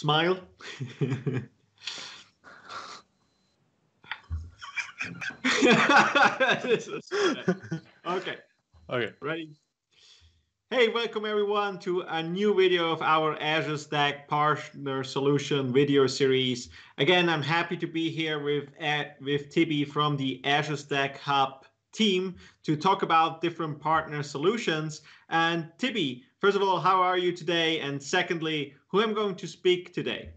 Smile. okay. Okay. Ready? Hey, welcome everyone to a new video of our Azure Stack Partner Solution video series. Again, I'm happy to be here with, uh, with Tibi from the Azure Stack Hub team to talk about different partner solutions. And Tibi, first of all, how are you today? And secondly, who am going to speak today?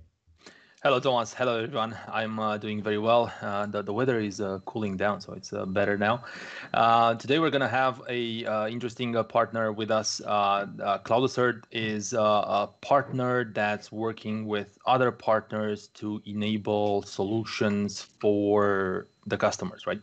Hello, Thomas. Hello, everyone. I'm uh, doing very well. Uh, the, the weather is uh, cooling down, so it's uh, better now. Uh, today, we're going to have a uh, interesting partner with us. Uh, CloudAssert is a partner that's working with other partners to enable solutions for the customers, right?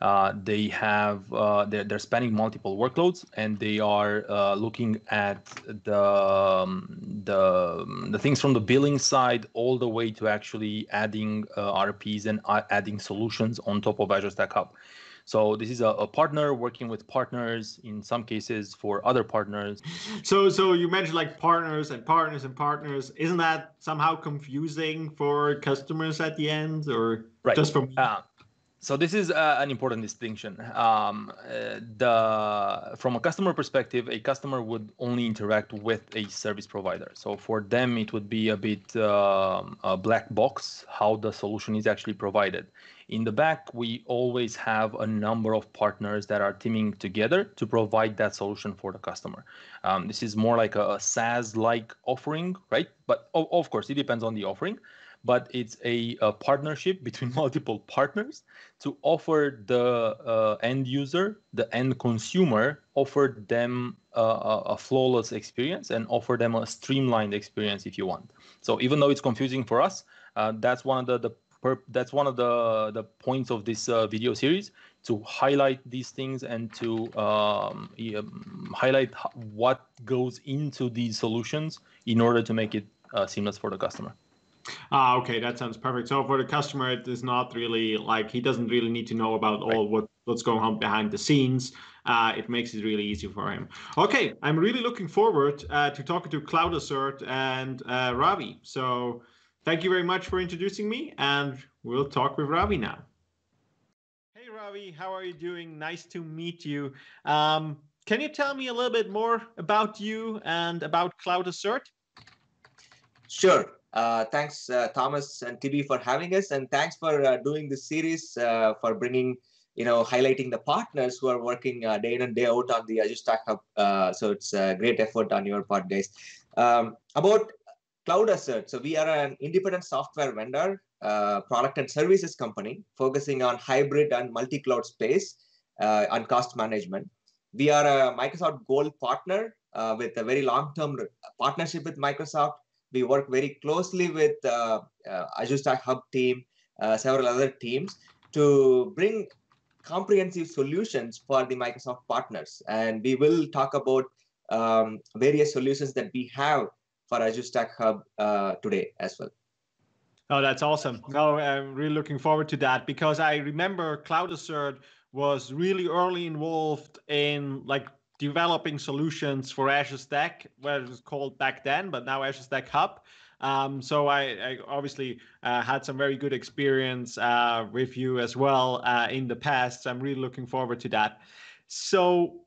Uh, they have uh, they're, they're spanning multiple workloads and they are uh, looking at the um, the the things from the billing side all the way to actually adding uh, RPs and uh, adding solutions on top of Azure Stack Hub. So this is a, a, partner working with partners in some cases for other partners. So so you mentioned like partners and partners and partners. Isn't that somehow confusing for customers at the end or right. just from? Uh, so this is uh, an important distinction. Um, uh, the from a customer perspective, a customer would only interact with a service provider. So for them, it would be a bit um, a black box how the solution is actually provided. In the back, we always have a number of partners that are teaming together to provide that solution for the customer. Um, this is more like a, a SaaS-like offering, right? But of, of course, it depends on the offering but it's a, a partnership between multiple partners to offer the uh, end user, the end consumer, offer them a, a, flawless experience and offer them a streamlined experience if you want. So even though it's confusing for us, uh, that's one of the, the that's one of the the points of this uh, video series to highlight these things and to um, um, highlight what goes into these solutions in order to make it uh, seamless for the customer. Ah, okay, that sounds perfect. So for the customer, it is not really like he doesn't really need to know about all what what's going on behind the scenes. Uh, it makes it really easy for him. Okay, I'm really looking forward uh, to talking to CloudAssert and uh, Ravi. So thank you very much for introducing me, and we'll talk with Ravi now. Hey, Ravi, how are you doing? Nice to meet you. Um, can you tell me a little bit more about you and about CloudAssert? Sure. Uh, thanks, uh, Thomas and Tibi, for having us, and thanks for uh, doing this series uh, for bringing, you know, highlighting the partners who are working uh, day in and day out on the Azure Stack Hub. Uh, so it's a great effort on your part, guys. Um, about CloudAssert, so we are an independent software vendor, product and services company focusing on hybrid and multi-cloud space and cost management. We are a Microsoft Gold partner with a very long-term partnership with Microsoft we work very closely with uh, uh, Azure Stack Hub team, uh, several other teams to bring comprehensive solutions for the Microsoft partners. And we will talk about um, various solutions that we have for Azure Stack Hub uh, today as well. Oh, that's awesome. No, I'm really looking forward to that because I remember Cloud Assert was really early involved in like developing solutions for Azure Stack, what it was called back then, but now Azure Stack Hub. Um, so I, I obviously uh, had some very good experience uh, with you as well uh, in the past. So I'm really looking forward to that. So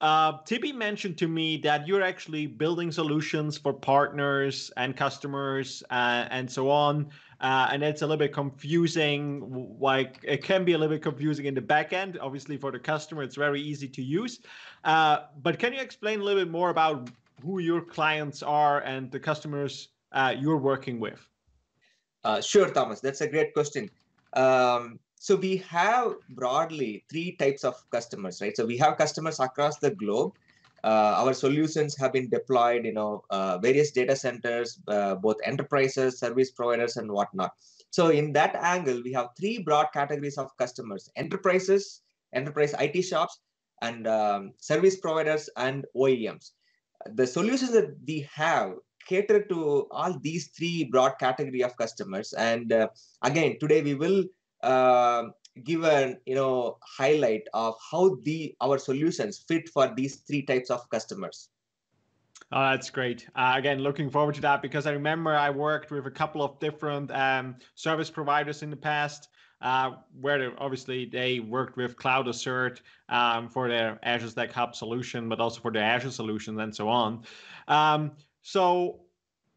uh, Tibi mentioned to me that you're actually building solutions for partners and customers uh, and so on. Uh, and it's a little bit confusing. Like it can be a little bit confusing in the back end. Obviously, for the customer, it's very easy to use. Uh, but can you explain a little bit more about who your clients are and the customers uh, you're working with? Uh, sure, Thomas. That's a great question. Um, so we have broadly three types of customers, right? So we have customers across the globe uh, our solutions have been deployed, you know, uh, various data centers, uh, both enterprises, service providers, and whatnot. So in that angle, we have three broad categories of customers: enterprises, enterprise IT shops, and um, service providers and OEMs. The solutions that we have cater to all these three broad category of customers. And uh, again, today we will uh, give an you know highlight of how the our solutions fit for these three types of customers Oh, that's great. Uh, again, looking forward to that because I remember I worked with a couple of different um, service providers in the past. Uh, where obviously they worked with Cloud Assert um, for their Azure Stack Hub solution, but also for the Azure solution and so on. Um, so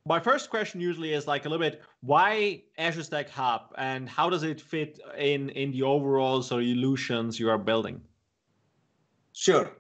my first question usually is like a little bit why Azure Stack Hub and how does it fit in in the overall solutions you are building? Sure.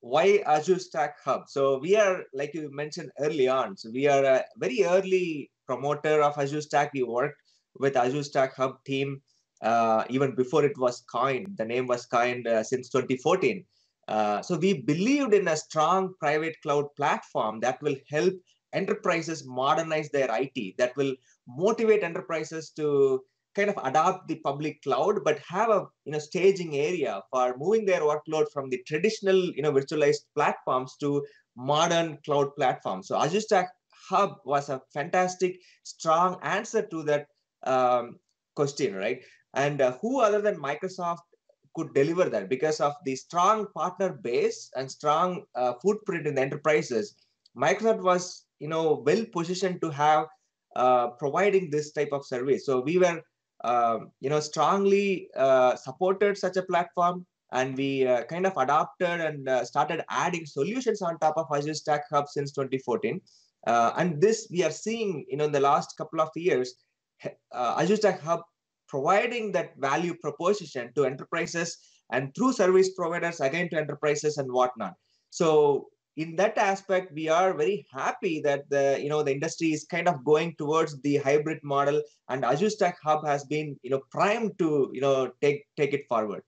Why Azure Stack Hub? So we are, like you mentioned early on, so we are a very early promoter of Azure Stack. We worked with Azure Stack Hub team uh, even before it was coined. The name was coined uh, since 2014. Uh, so we believed in a strong private cloud platform that will help enterprises modernize their IT, that will motivate enterprises to kind of adopt the public cloud, but have a you know staging area for moving their workload from the traditional you know virtualized platforms to modern cloud platforms. So Azure Stack Hub was a fantastic, strong answer to that um, question, right? And uh, who other than Microsoft could deliver that because of the strong partner base and strong uh, footprint in the enterprises? Microsoft was, you know, well positioned to have uh, providing this type of service. So we were, uh, you know, strongly uh, supported such a platform, and we uh, kind of adopted and uh, started adding solutions on top of Azure Stack Hub since 2014. Uh, and this we are seeing, you know, in the last couple of years, Azure Stack Hub providing that value proposition to enterprises and through service providers again to enterprises and whatnot. So in that aspect, we are very happy that the you know the industry is kind of going towards the hybrid model, and Azure Stack Hub has been you know primed to you know take take it forward.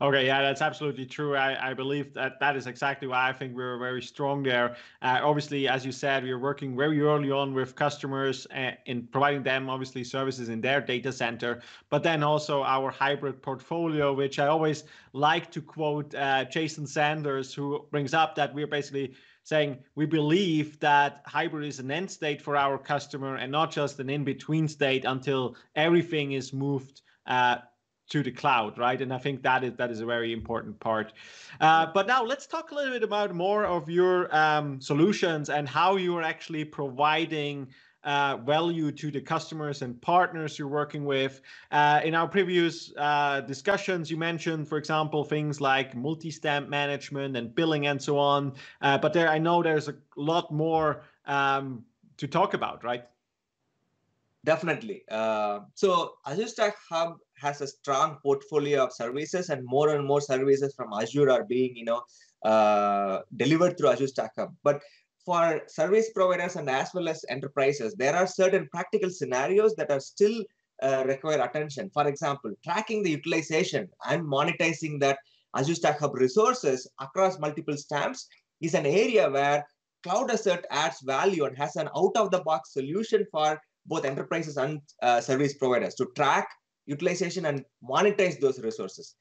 Okay, yeah, that's absolutely true. I, I believe that that is exactly why I think we're very strong there. Uh, obviously, as you said, we are working very early on with customers uh, in providing them obviously services in their data center, but then also our hybrid portfolio, which I always like to quote uh, Jason Zander, who brings up that we're basically saying we believe that hybrid is an end state for our customer and not just an in-between state until everything is moved uh, to the cloud, right? And I think that is that is a very important part. Uh, but now let's talk a little bit about more of your um, solutions and how you are actually providing uh, value to the customers and partners you're working with. Uh, in our previous uh, discussions, you mentioned, for example, things like multi-stamp management and billing and so on. Uh, but there, I know there's a lot more um, to talk about, right? Definitely. Uh, so Azure Stack Hub has a strong portfolio of services, and more and more services from Azure are being, you know, uh, delivered through Azure Stack Hub. But for service providers and as well as enterprises, there are certain practical scenarios that are still uh, require attention. For example, tracking the utilization and monetizing that Azure Stack Hub resources across multiple stamps is an area where Cloud Assert adds value and has an out-of-the-box solution for both enterprises and uh, service providers to track utilization and monetize those resources.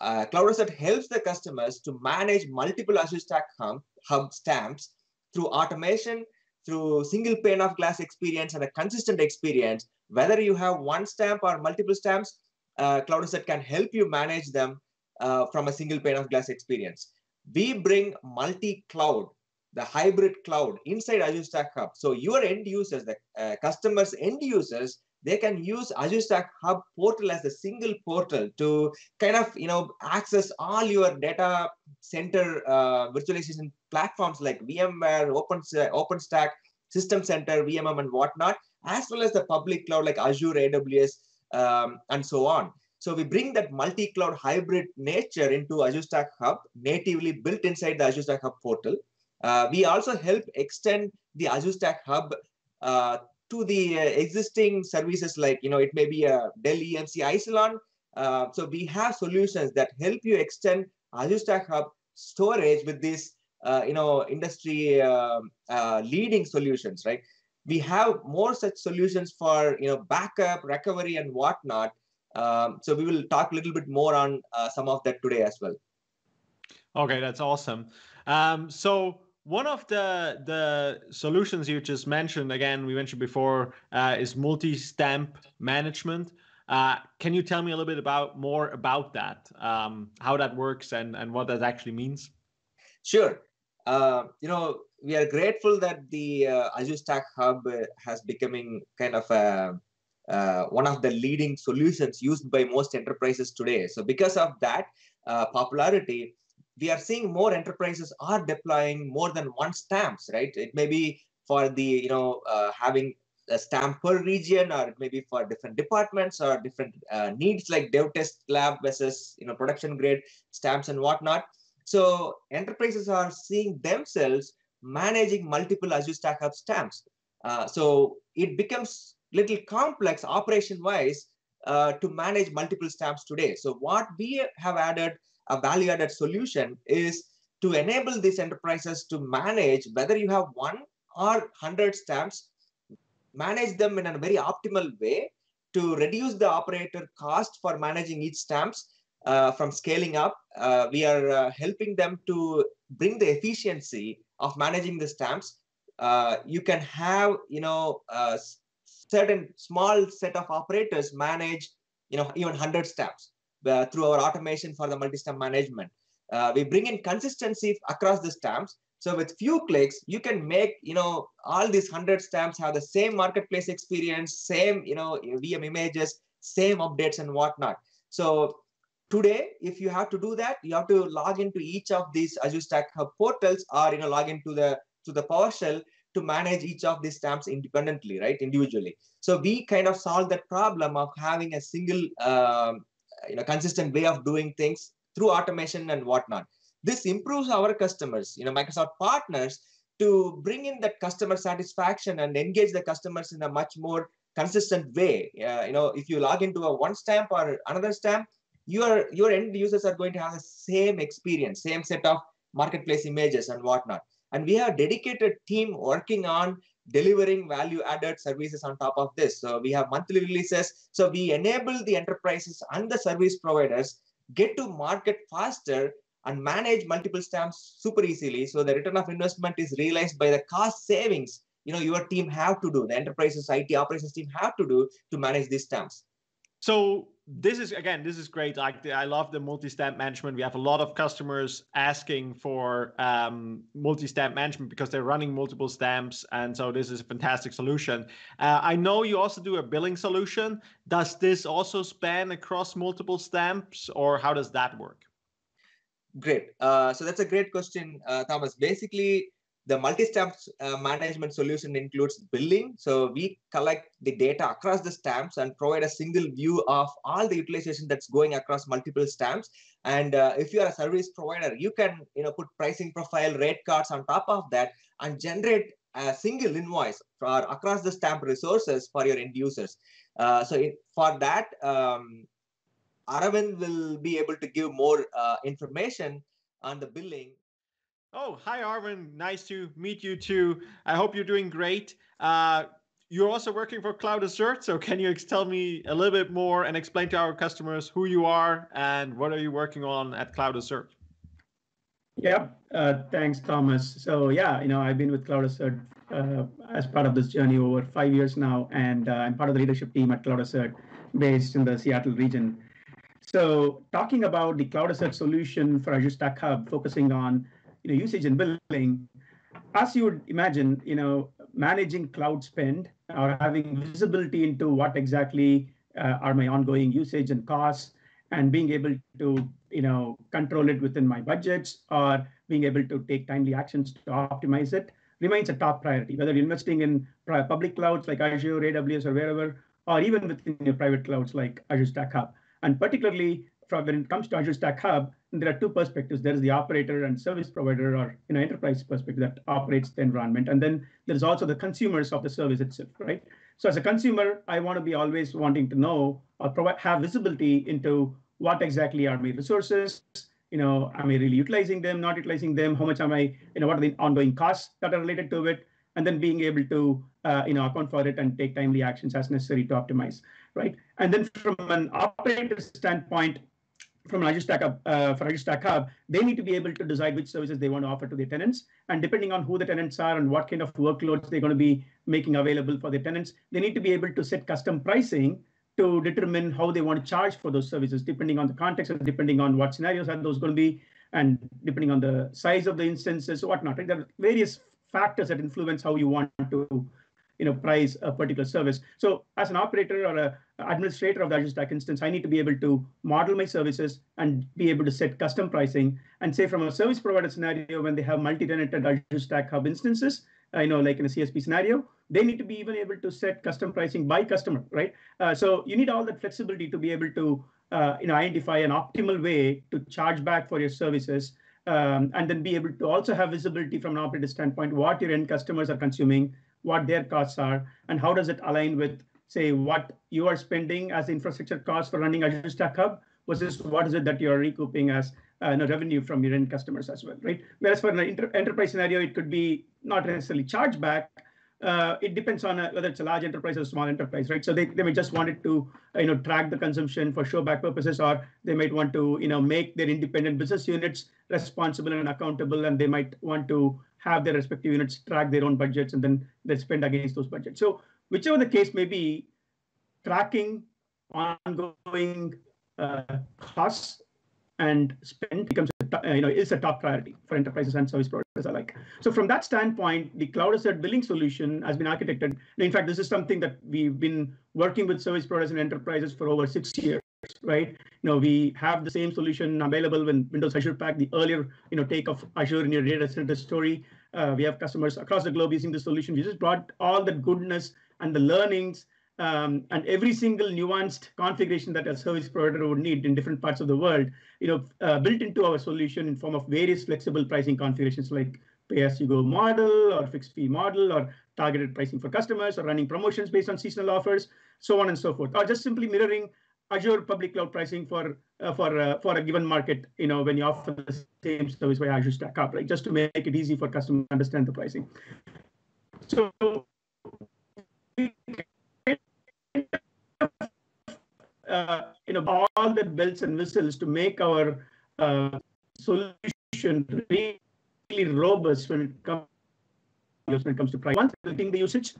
Uh, Cloud Assert helps the customers to manage multiple Azure Stack Hub, hub stamps through automation, through single pane of glass experience and a consistent experience. Whether you have one stamp or multiple stamps, uh, Cloud Assert can help you manage them uh, from a single pane of glass experience. We bring multi-cloud the hybrid cloud inside Azure Stack Hub. So your end users, the uh, customers' end users, they can use Azure Stack Hub portal as a single portal to kind of you know access all your data center uh, virtualization platforms like VMware, Open OpenStack, System Center, VMM, and whatnot, as well as the public cloud like Azure, AWS, um, and so on. So we bring that multi-cloud hybrid nature into Azure Stack Hub, natively built inside the Azure Stack Hub portal. Uh, we also help extend the Azure Stack Hub uh, to the uh, existing services like, you know, it may be a Dell EMC Isilon. Uh, so we have solutions that help you extend Azure Stack Hub storage with these, uh, you know, industry um, uh, leading solutions, right? We have more such solutions for, you know, backup, recovery, and whatnot. Um, so we will talk a little bit more on some of that today as well. Okay, that's awesome. Um, so one of the the solutions you just mentioned, again, we mentioned before, uh, is multi-stamp management. Uh, can you tell me a little bit about more about that, um, how that works, and and what that actually means? Sure. Uh, you know, we are grateful that the uh, Azure Stack Hub uh, has becoming kind of a, uh, one of the leading solutions used by most enterprises today. So because of that uh, popularity, we are seeing more enterprises are deploying more than one stamps, right? It may be for the, you know, uh, having a stamp per region or maybe for different departments or different uh, needs like dev test lab versus, you know, production grade stamps and whatnot. So enterprises are seeing themselves managing multiple Azure Stack Hub stamps. Uh, so it becomes little complex operation wise uh, to manage multiple stamps today. So what we have added a value added solution is to enable these enterprises to manage whether you have one or 100 stamps, manage them in a very optimal way to reduce the operator cost for managing each stamps uh, from scaling up. Uh, we are uh, helping them to bring the efficiency of managing the stamps. Uh, you can have, you know, uh, certain small set of operators manage, you know, even 100 stamps uh, through our automation for the multi-stamp management. we bring in consistency across the stamps. So with few clicks, you can make, you know, all these 100 stamps have the same marketplace experience, same, you know, VM images, same updates and whatnot. So today if you have to do that you have to log into each of these azure stack hub portals or you know log into the to the powershell to manage each of these stamps independently right individually. So we kind of solve that problem of having a single um, you know consistent way of doing things through automation and whatnot. This improves our customers you know microsoft partners to bring in that customer satisfaction and engage the customers in a much more consistent way. Uh, you know if you log into a one stamp or another stamp your your end users are going to have the same experience, same set of marketplace images and whatnot. And we have a dedicated team working on delivering value added services on top of this. So we have monthly releases. So we enable the enterprises and the service providers get to market faster and manage multiple stamps super easily. So the return of investment is realized by the cost savings you know your team have to do the enterprises IT operations team have to do to manage these stamps. So this is again, this is great. I I love the multi-stamp management. We have a lot of customers asking for um, multi-stamp management because they're running multiple stamps, and so this is a fantastic solution. Uh, I know you also do a billing solution. Does this also span across multiple stamps, or how does that work? Great. Uh, so that's a great question, uh, Thomas. Basically, the multi-stamp uh, management solution includes billing. So we collect the data across the stamps and provide a single view of all the utilization that's going across multiple stamps. And uh, if you are a service provider, you can you know put pricing profile, rate cards on top of that and generate a single invoice for across the stamp resources for your end users. Uh, so it, for that, um, Aravind will be able to give more uh, information on the billing Oh, hi, Arvind. Nice to meet you too. I hope you're doing great. Uh, you're also working for Cloud Assert, so can you tell me a little bit more and explain to our customers who you are and what are you working on at Cloud Assert? Yeah, uh, thanks, Thomas. So yeah, you know, I've been with Cloud Assert uh, as part of this journey over five years now, and uh, I'm part of the leadership team at Cloud Assert, based in the Seattle region. So talking about the Cloud Assert solution for Azure Stack Hub, focusing on you know, usage and billing, as you would imagine, you know, managing cloud spend or having visibility into what exactly uh, are my ongoing usage and costs and being able to, you know, control it within my budgets or being able to take timely actions to optimize it remains a top priority, whether you're investing in public clouds like Azure, AWS, or wherever, or even within your private clouds like Azure Stack Hub. And particularly from when it comes to Azure Stack Hub, there are two perspectives. There is the operator and service provider or you know enterprise perspective that operates the environment. And then there's also the consumers of the service itself, right? So as a consumer, I want to be always wanting to know or provide have visibility into what exactly are my resources, you know, am I really utilizing them, not utilizing them, how much am I, you know, what are the ongoing costs that are related to it, and then being able to, uh, you know, account for it and take timely actions as necessary to optimize, right? And then from an operator standpoint, from Hub, uh, for Hub, they need to be able to decide which services they want to offer to their tenants. And depending on who the tenants are and what kind of workloads they're going to be making available for their tenants, they need to be able to set custom pricing to determine how they want to charge for those services, depending on the context and depending on what scenarios are those going to be, and depending on the size of the instances, whatnot. Right? There are various factors that influence how you want to you know price a particular service so as an operator or a administrator of the azure stack instance. I need to be able to model my services and be able to set custom pricing. And say from a service provider scenario when they have multi-tenanted azure stack hub instances I know like in a csp scenario they need to be even able to set custom pricing by customer right? Uh, so you need all that flexibility to be able to uh, you know identify an optimal way to charge back for your services um, and then be able to also have visibility from an operator standpoint what your end customers are consuming what their costs are, and how does it align with, say, what you are spending as infrastructure cost for running Azure Stack Hub versus what is it that you're recouping as uh, no revenue from your end customers as well, right? Whereas for an enterprise scenario, it could be not necessarily chargeback. Uh, it depends on uh, whether it's a large enterprise or small enterprise, right? So they, they may just want it to, uh, you know, track the consumption for showback purposes, or they might want to, you know, make their independent business units responsible and accountable, and they might want to have their respective units track their own budgets and then they spend against those budgets. So whichever the case may be, tracking ongoing uh, costs and spend becomes a, you know is a top priority for enterprises and service providers alike. So from that standpoint, the Cloud Assert billing solution has been architected. In fact, this is something that we've been working with service providers and enterprises for over six years right? You know, we have the same solution available when Windows Azure Pack, the earlier, you know, take of Azure in your data center story. Uh, we have customers across the globe using the solution. We just brought all the goodness and the learnings um, and every single nuanced configuration that a service provider would need in different parts of the world, you know, uh, built into our solution in form of various flexible pricing configurations like pay-as-you-go model or fixed fee model or targeted pricing for customers or running promotions based on seasonal offers, so on and so forth, or just simply mirroring Azure public cloud pricing for uh, for uh, for a given market, you know, when you offer the same service by Azure Stack Hub, right? Just to make it easy for customers to understand the pricing. So you know all the bells and whistles to make our uh, solution really robust when it comes when it comes to price. One, looking the usage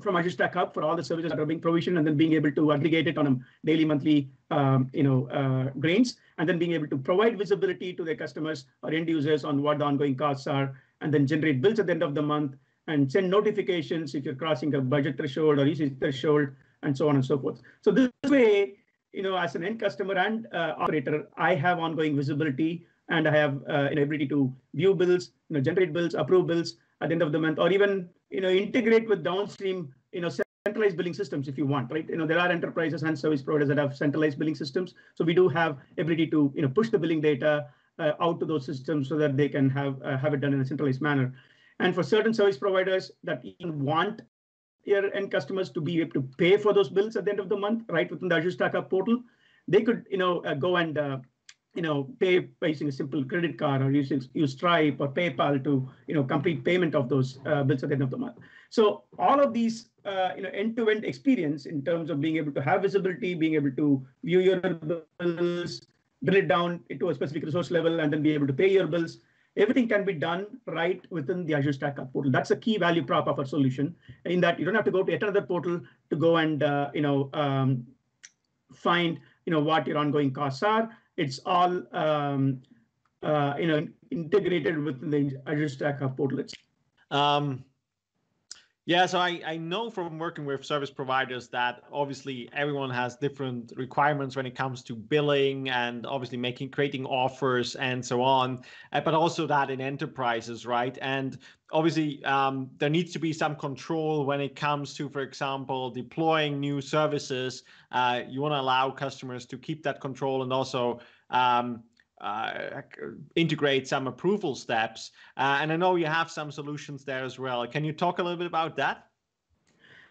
from Azure Stack Hub for all the services that are being provisioned, and then being able to aggregate it on a daily, monthly, um, you know, uh, grains, and then being able to provide visibility to their customers or end users on what the ongoing costs are, and then generate bills at the end of the month, and send notifications if you're crossing a budget threshold or usage threshold, and so on and so forth. So this way, you know, as an end customer and uh, operator, I have ongoing visibility and I have uh, an ability to view bills, you know, generate bills, approve bills, at the end of the month, or even you know integrate with downstream you know centralized billing systems if you want, right? You know there are enterprises and service providers that have centralized billing systems, so we do have ability to you know push the billing data uh, out to those systems so that they can have uh, have it done in a centralized manner. And for certain service providers that want your end customers to be able to pay for those bills at the end of the month, right within the Azure Stack Hub portal, they could you know uh, go and uh, you know, pay by using a simple credit card or using use Stripe or PayPal to, you know, complete payment of those uh, bills at the end of the month. So all of these, uh, you know, end-to-end experience in terms of being able to have visibility, being able to view your bills, drill it down into a specific resource level, and then be able to pay your bills. Everything can be done right within the Azure Stack Hub portal. That's a key value prop of our solution. In that you don't have to go to yet another portal to go and uh, you know um, find you know what your ongoing costs are it's all um, uh, you know integrated within the Azure Stack Hub portal. Um, yeah, so I, I know from working with service providers that obviously everyone has different requirements when it comes to billing and obviously making creating offers and so on, uh, but also that in enterprises, right? And obviously um, there needs to be some control when it comes to, for example, deploying new services. Uh, you want to allow customers to keep that control and also um, uh, integrate some approval steps. Uh, and I know you have some solutions there as well. Can you talk a little bit about that?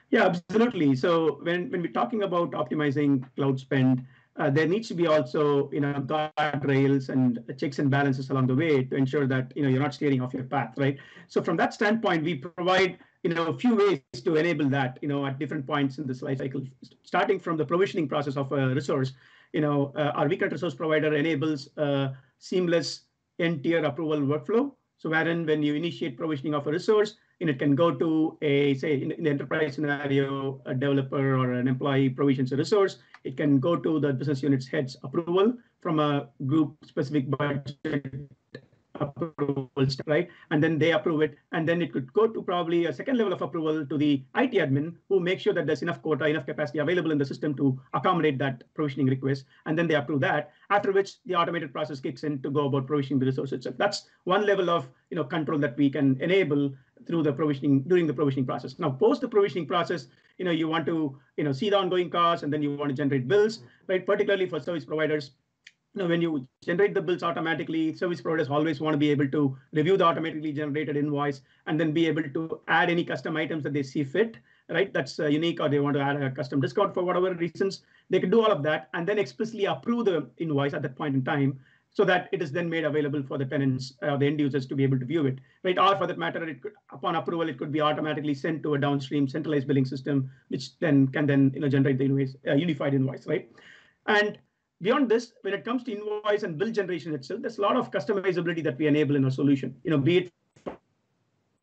Yeah, absolutely. So when, when we're talking about optimizing cloud spend, uh, there needs to be also you know guardrails and checks and balances along the way to ensure that you know you're not steering off your path, right? So from that standpoint, we provide you know a few ways to enable that you know at different points in this life cycle, starting from the provisioning process of a resource you know, uh, our vConnect resource provider enables a seamless n-tier approval workflow. So wherein when you initiate provisioning of a resource, and it can go to a, say, in, the enterprise scenario, a developer or an employee provisions a resource. It can go to the business unit's head's approval from a group specific right? And then they approve it, and then it could go to probably a second level of approval to the IT admin, who makes sure that there's enough quota, enough capacity available in the system to accommodate that provisioning request, and then they approve that. After which the automated process kicks in to go about provisioning the resource itself. That's one level of you know control that we can enable through the provisioning during the provisioning process. Now, post the provisioning process, you know you want to you know see the ongoing costs, and then you want to generate bills, right? Particularly for service providers know, when you generate the bills automatically, service providers always want to be able to review the automatically generated invoice and then be able to add any custom items that they see fit, right? That's uh, unique, or they want to add a custom discount for whatever reasons. They can do all of that and then explicitly approve the invoice at that point in time so that it is then made available for the tenants, uh, the end users to be able to view it, right? Or for that matter, it could, upon approval, it could be automatically sent to a downstream centralized billing system, which then can then you know generate the invoice, uh, unified invoice, right? And beyond this, when it comes to invoice and bill generation itself, there's a lot of customizability that we enable in our solution. You know, be it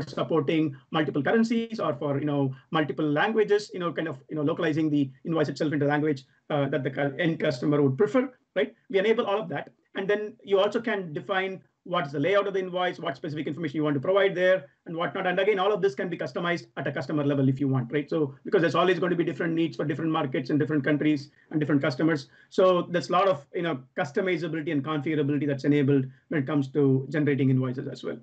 supporting multiple currencies or for you know multiple languages you know kind of you know localizing the invoice itself into language uh, that the end customer would prefer right we enable all of that and then you also can define what's the layout of the invoice, what specific information you want to provide there, and whatnot. And again, all of this can be customized at a customer level if you want, right? So because there's always going to be different needs for different markets and different countries and different customers. So there's a lot of you know customizability and configurability that's enabled when it comes to generating invoices as well.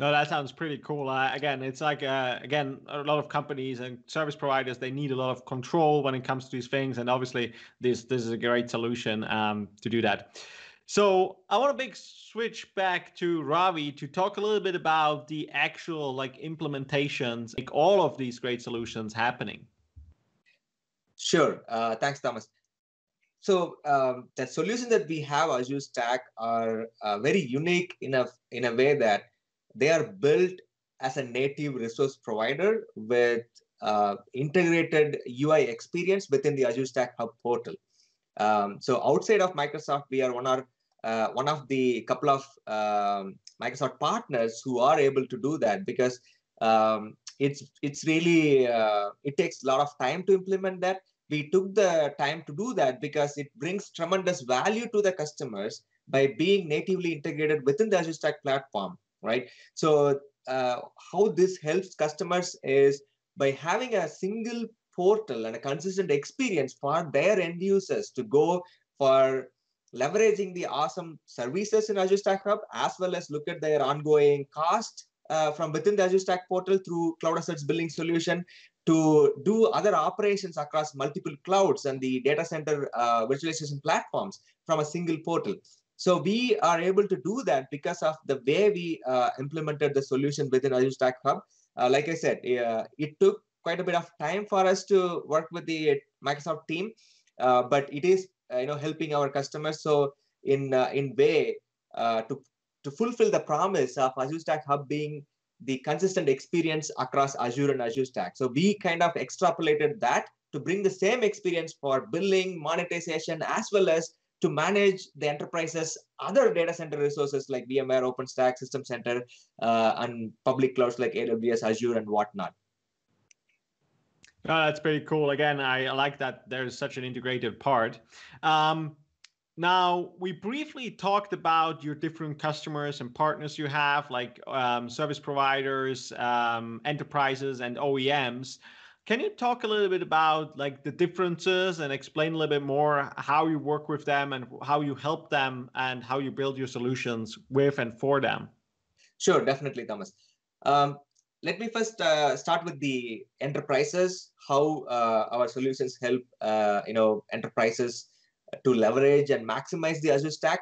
No, that sounds pretty cool. Uh, again, it's like uh, again a lot of companies and service providers they need a lot of control when it comes to these things, and obviously this this is a great solution um, to do that. So I want to big switch back to Ravi to talk a little bit about the actual like implementations, like all of these great solutions happening. Sure. Uh, thanks, Thomas. So um, the solutions that we have Azure Stack are uh, very unique in a in a way that they are built as a native resource provider with uh, integrated UI experience within the Azure Stack Hub portal. Um, so outside of Microsoft, we are one of uh, one of the couple of um, Microsoft partners who are able to do that because um, it's it's really uh, it takes a lot of time to implement that. We took the time to do that because it brings tremendous value to the customers by being natively integrated within the Azure Stack platform, right? So uh, how this helps customers is by having a single portal and a consistent experience for their end users to go for leveraging the awesome services in Azure Stack Hub, as well as look at their ongoing cost uh, from within the Azure Stack portal through Cloud Assert's billing solution to do other operations across multiple clouds and the data center uh, virtualization platforms from a single portal. So we are able to do that because of the way we uh, implemented the solution within Azure Stack Hub. Uh, like I said, it took quite a bit of time for us to work with the Microsoft team, uh, but it is you know helping our customers so in uh, in way uh, to to fulfill the promise of azure stack hub being the consistent experience across azure and azure stack so we kind of extrapolated that to bring the same experience for billing monetization as well as to manage the enterprise's other data center resources like VMware, OpenStack, System Center, uh, and public clouds like AWS, Azure, and whatnot. That's pretty cool. Again, I like that there's such an integrated part. Um, now, we briefly talked about your different customers and partners you have, like um, service providers, um, enterprises, and OEMs. Can you talk a little bit about like the differences and explain a little bit more how you work with them and how you help them and how you build your solutions with and for them? Sure, definitely, Thomas. Um, let me first uh, start with the enterprises how uh, our solutions help uh, you know enterprises to leverage and maximize the azure stack.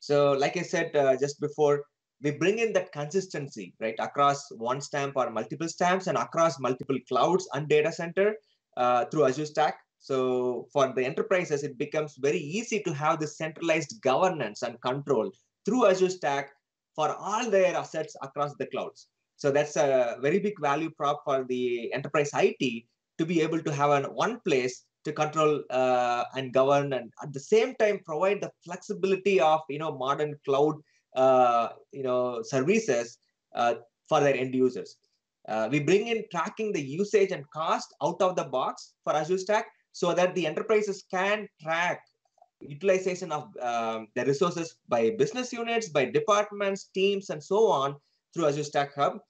So like i said uh, just before we bring in that consistency right across one stamp or multiple stamps and across multiple clouds and data center uh, through azure stack. So for the enterprises it becomes very easy to have this centralized governance and control through azure stack for all their assets across the clouds so that's a very big value prop for the enterprise IT to be able to have an one place to control uh, and govern, and at the same time provide the flexibility of you know modern cloud uh, you know services uh, for their end users. Uh, we bring in tracking the usage and cost out of the box for Azure Stack so that the enterprises can track utilization of um, the resources by business units, by departments, teams, and so on through Azure Stack Hub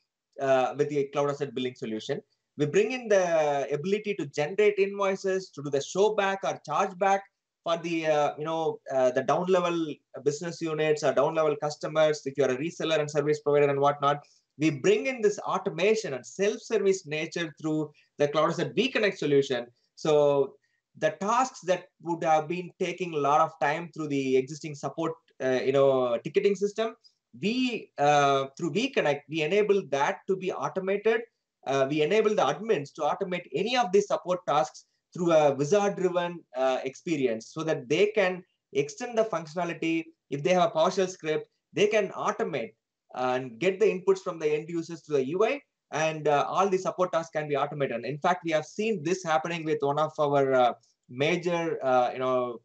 uh, with the Cloud Assert billing solution. We bring in the ability to generate invoices, to do the show back or charge back for the uh, you know uh, the down level business units or down level customers. If you're a reseller and service provider and whatnot, we bring in this automation and self-service nature through the Cloud Assert vConnect solution. So the tasks that would have been taking a lot of time through the existing support, uh, you know, ticketing system, we uh, through vConnect we enable that to be automated. Uh, we enable the admins to automate any of these support tasks through a wizard-driven uh, experience, so that they can extend the functionality. If they have a PowerShell script, they can automate and get the inputs from the end users to the UI and uh, all the support tasks can be automated. In fact, we have seen this happening with one of our uh, major, uh, you know,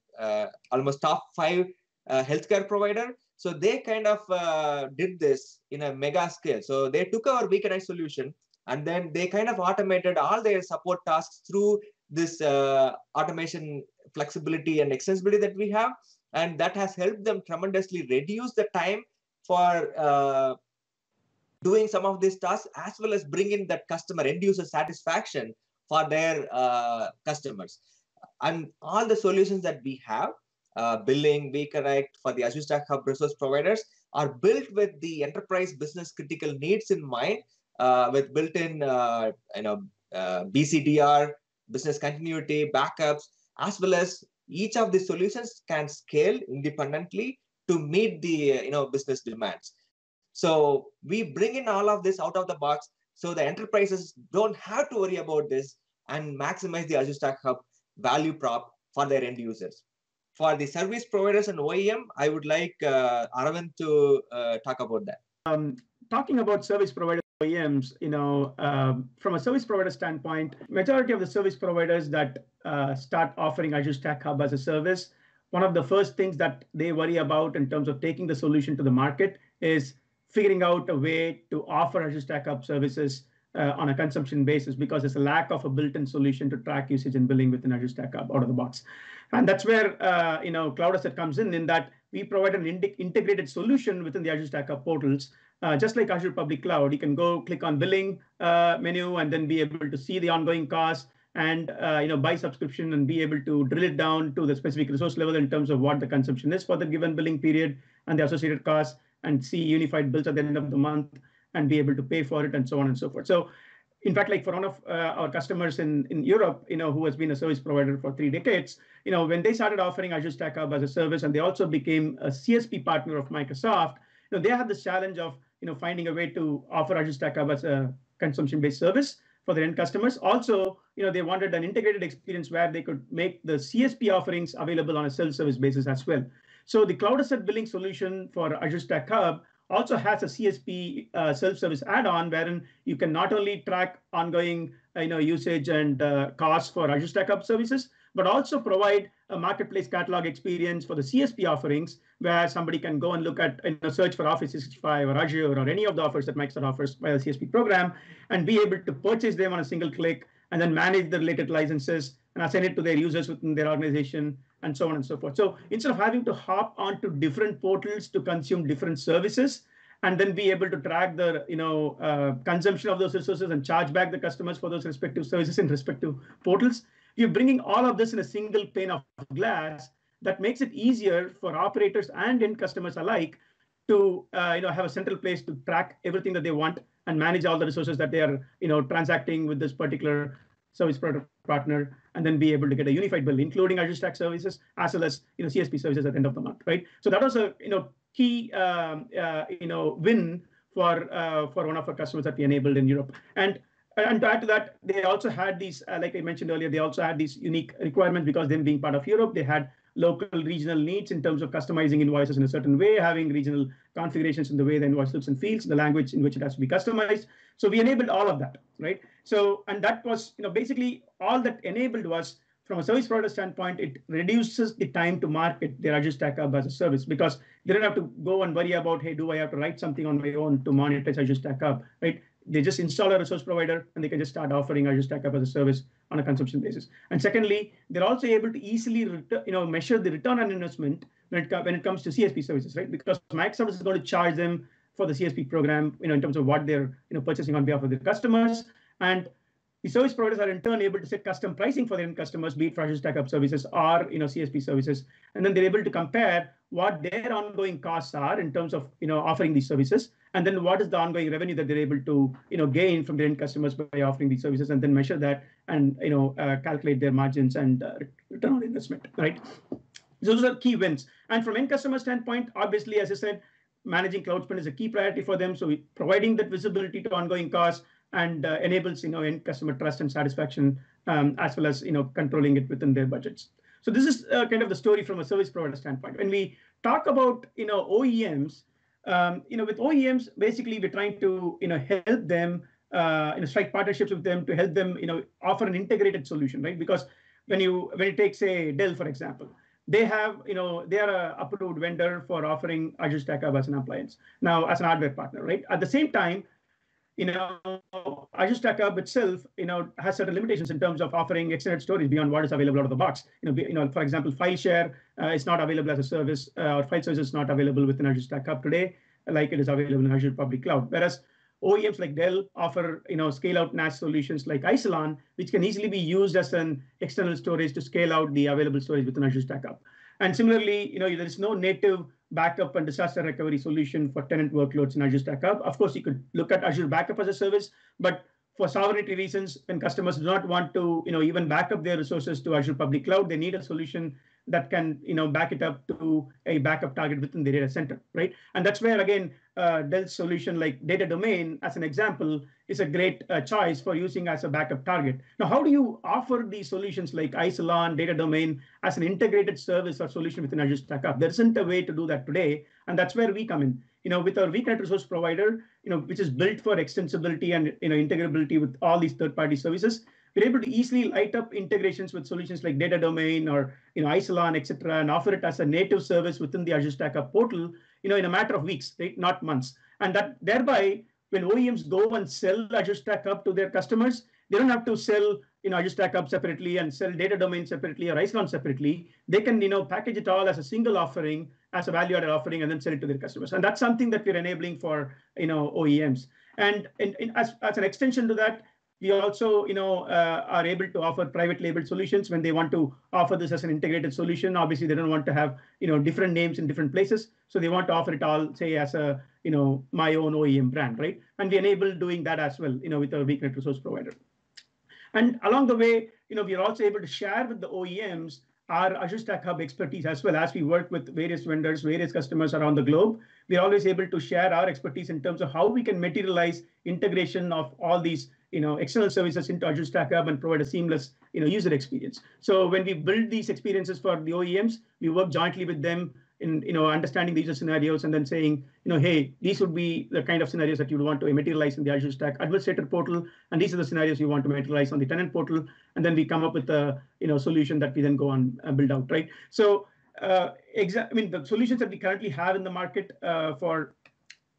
almost top five healthcare provider. So they kind of uh, did this in a mega scale. So they took our vConnect solution and then they kind of automated all their support tasks through this automation flexibility and extensibility that we have. And that has helped them tremendously reduce the time for doing some of these tasks as well as bring in that customer end user satisfaction for their uh, customers. And all the solutions that we have, uh, billing, correct for the Azure Stack Hub resource providers are built with the enterprise business critical needs in mind, uh, with built-in uh, you know uh, BCDR, business continuity, backups, as well as each of the solutions can scale independently to meet the you know business demands. So we bring in all of this out of the box so the enterprises don't have to worry about this and maximize the Azure Stack Hub value prop for their end users. For the service providers and OEM, I would like uh, Aravind to uh, talk about that. Um, talking about service providers OEMs, you know, uh, from a service provider standpoint, majority of the service providers that uh, start offering Azure Stack Hub as a service, one of the first things that they worry about in terms of taking the solution to the market is figuring out a way to offer Azure Stack Hub services uh, on a consumption basis because there's a lack of a built-in solution to track usage and billing within Azure Stack Hub out of the box. And that's where uh, you know Cloud Assert comes in, in that we provide an integrated solution within the Azure Stack Hub portals. Uh, just like Azure Public Cloud, you can go click on billing uh, menu and then be able to see the ongoing costs and uh, you know buy subscription and be able to drill it down to the specific resource level in terms of what the consumption is for the given billing period and the associated costs and see unified bills at the end of the month and be able to pay for it and so on and so forth. So in fact, like for one of uh, our customers in, in Europe, you know, who has been a service provider for three decades, you know, when they started offering Azure Stack Hub as a service and they also became a CSP partner of Microsoft, you know, they had this challenge of, you know, finding a way to offer Azure Stack Hub as a consumption-based service for their end customers. Also, you know, they wanted an integrated experience where they could make the CSP offerings available on a self-service basis as well. So the Cloud Assert billing solution for Azure Stack Hub also has a CSP uh, self-service add-on wherein you can not only track ongoing uh, you know, usage and uh, costs for Azure Stack Hub services, but also provide a marketplace catalog experience for the CSP offerings where somebody can go and look at you know, search for Office 365 or Azure or any of the offers that Microsoft offers by the CSP program and be able to purchase them on a single click and then manage the related licenses and assign it to their users within their organization and so on and so forth. So instead of having to hop onto different portals to consume different services, and then be able to track the you know uh, consumption of those resources and charge back the customers for those respective services in respective portals. You're bringing all of this in a single pane of glass that makes it easier for operators and end customers alike to uh, you know have a central place to track everything that they want and manage all the resources that they are you know transacting with this particular service partner, and then be able to get a unified bill, including Azure Stack services as well as you know CSP services at the end of the month, right? So that was a you know key um, uh, you know win for uh, for one of our customers that we enabled in Europe. And and to add to that, they also had these, uh, like I mentioned earlier, they also had these unique requirements because them being part of Europe, they had local regional needs in terms of customizing invoices in a certain way, having regional configurations in the way the invoice looks and feels, the language in which it has to be customized. So we enabled all of that, right? So, and that was, you know, basically all that enabled was from a service provider standpoint, it reduces the time to market their Azure Stack Hub as a service because they don't have to go and worry about, hey, do I have to write something on my own to monetize Azure Stack Hub, right? They just install a resource provider and they can just start offering Azure Stack Hub as a service on a consumption basis. And secondly, they're also able to easily you know measure the return on investment when it, when it comes to CSP services, right? Because Microsoft is going to charge them for the CSP program, you know, in terms of what they're you know purchasing on behalf of their customers. And the service providers are in turn able to set custom pricing for their end customers, be it for Azure Stack Hub services or you know CSP services, and then they're able to compare what their ongoing costs are in terms of you know offering these services, and then what is the ongoing revenue that they're able to you know gain from their end customers by offering these services, and then measure that and you know uh, calculate their margins and uh, return on investment, right? Those are key wins. And from end customer standpoint, obviously, as I said, managing cloud spend is a key priority for them. So providing that visibility to ongoing costs and uh, enables you know end customer trust and satisfaction um, as well as you know controlling it within their budgets. So this is uh, kind of the story from a service provider standpoint. When we talk about you know OEMs, um, you know with OEMs basically we're trying to you know help them uh, you know strike partnerships with them to help them you know offer an integrated solution, right? Because when you when you take say Dell for example, they have, you know, they are a approved vendor for offering Azure Stack Hub as an appliance. Now, as an hardware partner, right? At the same time, you know, Azure itself, you know, has certain limitations in terms of offering extended storage beyond what is available out of the box. You know, you know, for example, file share uh, is not available as a service, uh, or file size is not available within Azure Stack Hub today, like it is available in Azure Public Cloud. Whereas OEMs like Dell offer, you know, scale out NAS solutions like Isilon, which can easily be used as an external storage to scale out the available storage within Azure Stack Hub. And similarly, you know, there is no native backup and disaster recovery solution for tenant workloads in Azure Stack Hub. Of course, you could look at Azure Backup as a service, but for sovereignty reasons, when customers do not want to, you know, even back up their resources to Azure Public Cloud, they need a solution that can you know back it up to a backup target within the data center, right? And that's where again uh, Dell's solution like Data Domain, as an example, is a great uh, choice for using as a backup target. Now, how do you offer these solutions like Isilon, Data Domain as an integrated service or solution within Azure Stack Hub? There isn't a way to do that today, and that's where we come in. You know, with our vConnect resource provider, you know, which is built for extensibility and you know integrability with all these third-party services, we're able to easily light up integrations with solutions like Data Domain or you know Isilon, et cetera, and offer it as a native service within the Azure Stack Hub portal, you know, in a matter of weeks, right? Not months. And that thereby, when OEMs go and sell Azure Stack Hub to their customers, they don't have to sell you know Azure Stack Hub separately and sell Data Domain separately or Isilon separately. They can you know package it all as a single offering, as a value-added offering, and then sell it to their customers. And that's something that we're enabling for you know OEMs. And, and, and as, as an extension to that, we also, you know, uh, are able to offer private label solutions when they want to offer this as an integrated solution. Obviously, they don't want to have, you know, different names in different places. So they want to offer it all, say, as a, you know, my own OEM brand, right? And we enable doing that as well, you know, with our vConnect resource provider. And along the way, you know, we are also able to share with the OEMs our Azure Stack Hub expertise as well as we work with various vendors, various customers around the globe. We're always able to share our expertise in terms of how we can materialize integration of all these you know, external services into Azure Stack Hub and provide a seamless, you know, user experience. So when we build these experiences for the OEMs, we work jointly with them in, you know, understanding the user scenarios and then saying, you know, hey, these would be the kind of scenarios that you want to materialize in the Azure Stack administrator portal, and these are the scenarios you want to materialize on the tenant portal, and then we come up with a, you know, solution that we then go on and uh, build out, right? So, uh, exa- I mean, the solutions that we currently have in the market uh, for,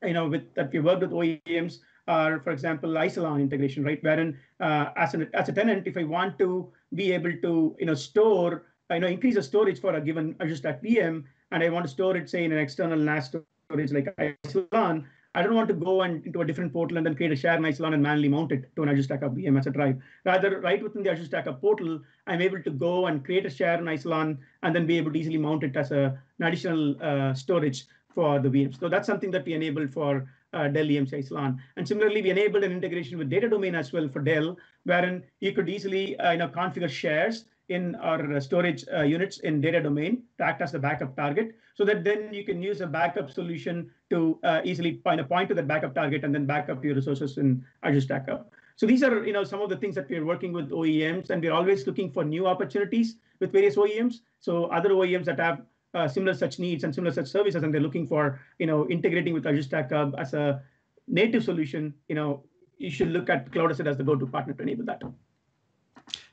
you know, with that we work with OEMs are, for example, Isilon integration, right? Wherein uh, as, an, as a tenant, if I want to be able to, you know, store, you know, increase the storage for a given Azure Stack VM, and I want to store it, say, in an external NAS storage like Isilon, I don't want to go and into a different portal and then create a share in Isilon and manually mount it to an Azure Stack Hub VM as a drive. Rather, right within the Azure Stack Hub portal, I'm able to go and create a share in Isilon and then be able to easily mount it as a, an additional uh, storage for the VMs. So that's something that we enabled for uh, Dell EMC Isilon. And similarly, we enabled an integration with data domain as well for Dell, wherein you could easily uh, you know, configure shares in our storage uh, units in data domain to act as the backup target so that then you can use a backup solution to uh, easily point a point to that backup target and then back up your resources in Azure Stack Hub. So these are you know some of the things that we're working with OEMs and we're always looking for new opportunities with various OEMs. So other OEMs that have uh, similar such needs and similar such services, and they're looking for you know integrating with Azure Stack Hub as a native solution, you know, you should look at Cloud Assert as the go-to partner to enable that.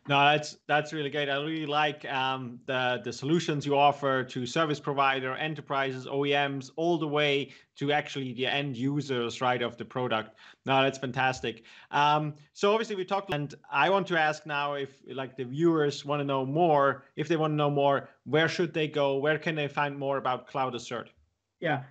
No, that's that's really great. I really like um, the the solutions you offer to service provider, enterprises, OEMs, all the way to actually the end users, right, of the product. No, that's fantastic. Um, so obviously we talked, and I want to ask now if like the viewers want to know more. If they want to know more, where should they go? Where can they find more about Cloud Assert? Yeah,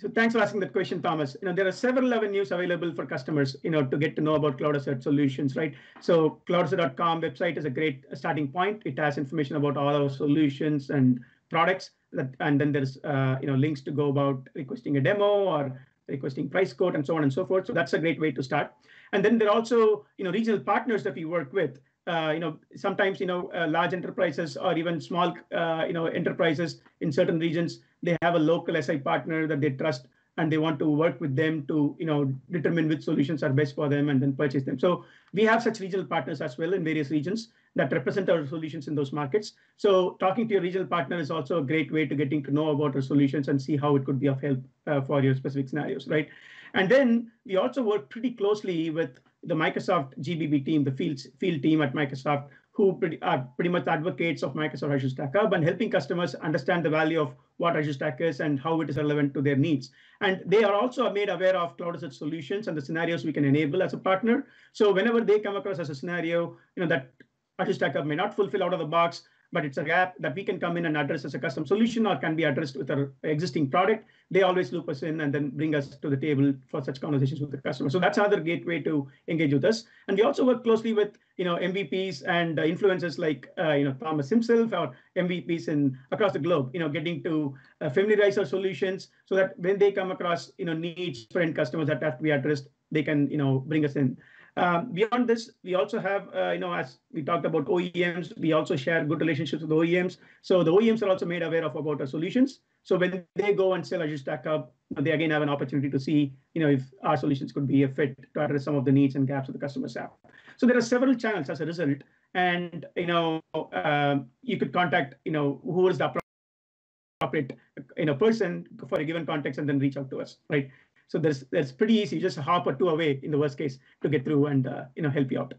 so thanks for asking that question, Thomas. You know, there are several avenues available for customers, you know, to get to know about Cloud Assert solutions, right? So cloudassert.com website is a great starting point. It has information about all our solutions and products. That, and then there's, uh, you know, links to go about requesting a demo or requesting price quote and so on and so forth. So that's a great way to start. And then there are also, you know, regional partners that we work with. Uh, you know, sometimes, you know, uh, large enterprises or even small, uh, you know, enterprises in certain regions they have a local SI partner that they trust and they want to work with them to you know determine which solutions are best for them and then purchase them. So we have such regional partners as well in various regions that represent our solutions in those markets. So talking to your regional partner is also a great way to getting to know about our solutions and see how it could be of help uh, for your specific scenarios right? And then we also work pretty closely with the microsoft gbb team the field field team at microsoft who pretty, are pretty much advocates of Microsoft Azure Stack Hub and helping customers understand the value of what Azure Stack is and how it is relevant to their needs. And they are also made aware of Cloud Assert solutions and the scenarios we can enable as a partner. So whenever they come across as a scenario, you know that Azure Stack Hub may not fulfill out of the box, but it's a gap that we can come in and address as a custom solution or can be addressed with our existing product. They always loop us in and then bring us to the table for such conversations with the customer. So that's another gateway to engage with us. And we also work closely with you know MVPs and uh, influencers like uh, you know Thomas himself or MVPs in across the globe. You know, getting to uh, familiarize our solutions so that when they come across you know needs for end customers that have to be addressed, they can you know bring us in. Um, beyond this, we also have, uh, you know, as we talked about OEMs, we also share good relationships with OEMs. So the OEMs are also made aware of about our solutions. So when they go and sell Azure Stack Hub, they again have an opportunity to see, you know, if our solutions could be a fit to address some of the needs and gaps that the customers have. So there are several channels as a result, and you know, um, you could contact, you know, who is the appropriate, you know, person for a given context, and then reach out to us, right? So there's that's pretty easy. Just a hop or two away in the worst case to get through and uh, you know help you out.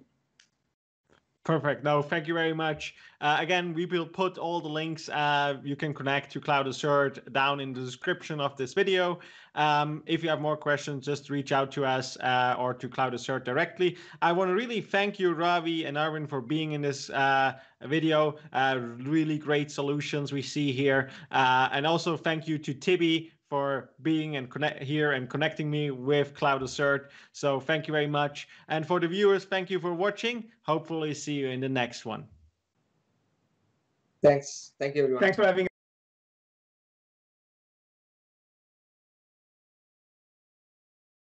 Perfect. No, thank you very much. Uh, again, we will put all the links uh, you can connect to Cloud Assert down in the description of this video. Um, if you have more questions, just reach out to us uh, or to Cloud Assert directly. I want to really thank you, Ravi and Arvin, for being in this uh, video. Uh, really great solutions we see here. Uh, and also thank you to Tibi for being and connect here and connecting me with Cloud Assert. So thank you very much. And for the viewers, thank you for watching. Hopefully see you in the next one. Thanks. Thank you, everyone. Thanks for having